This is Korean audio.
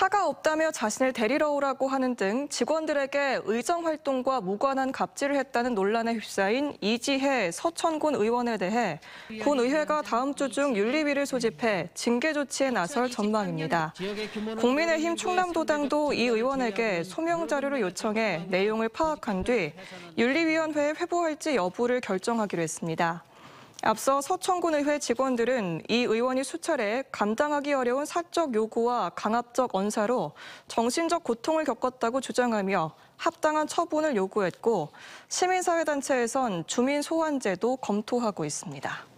차가 없다며 자신을 데리러 오라고 하는 등 직원들에게 의정 활동과 무관한 갑질을 했다는 논란에 휩싸인 이지혜 서천군 의원에 대해 군 의회가 다음 주 중 윤리위를 소집해 징계 조치에 나설 전망입니다. 국민의힘 충남도당도 이 의원에게 소명 자료를 요청해 내용을 파악한 뒤 윤리위원회에 회부할지 여부를 결정하기로 했습니다. 앞서 서천군 의회 직원들은 이 의원이 수차례 감당하기 어려운 사적 요구와 강압적 언사로 정신적 고통을 겪었다고 주장하며 합당한 처분을 요구했고 시민사회단체에선 주민 소환제도 검토하고 있습니다.